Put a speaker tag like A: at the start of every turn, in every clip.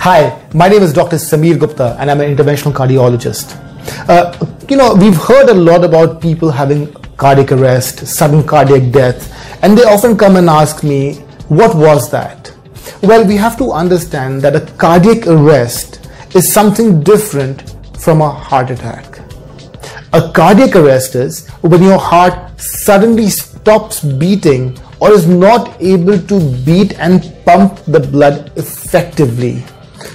A: Hi, my name is Dr. Sameer Gupta and I'm an interventional cardiologist. Uh, you know, we've heard a lot about people having cardiac arrest, sudden cardiac death, and they often come and ask me, what was that? Well, we have to understand that a cardiac arrest is something different from a heart attack. A cardiac arrest is when your heart suddenly stops beating or is not able to beat and pump the blood effectively.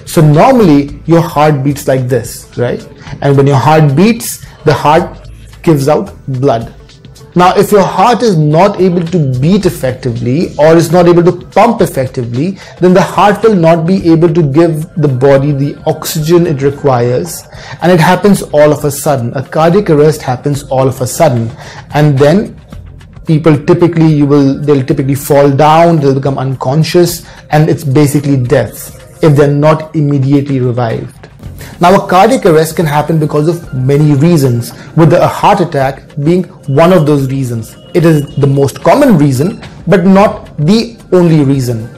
A: So normally your heart beats like this, right? And when your heart beats, the heart gives out blood. Now, if your heart is not able to beat effectively or is not able to pump effectively, then the heart will not be able to give the body the oxygen it requires. And it happens all of a sudden. A cardiac arrest happens all of a sudden. And then people typically, you will, they'll typically fall down, they'll become unconscious, and it's basically death if they're not immediately revived. Now, a cardiac arrest can happen because of many reasons, with a heart attack being one of those reasons. It is the most common reason, but not the only reason.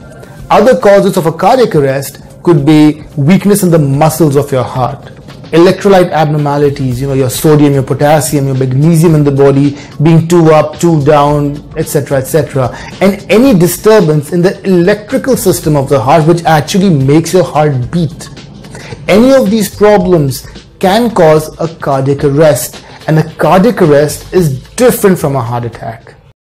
A: Other causes of a cardiac arrest could be weakness in the muscles of your heart, electrolyte abnormalities, you know, your sodium, your potassium, your magnesium in the body being too up, too down, etc., etc., and any disturbance in the electrical system of the heart, which actually makes your heart beat. Any of these problems can cause a cardiac arrest, and a cardiac arrest is different from a heart attack.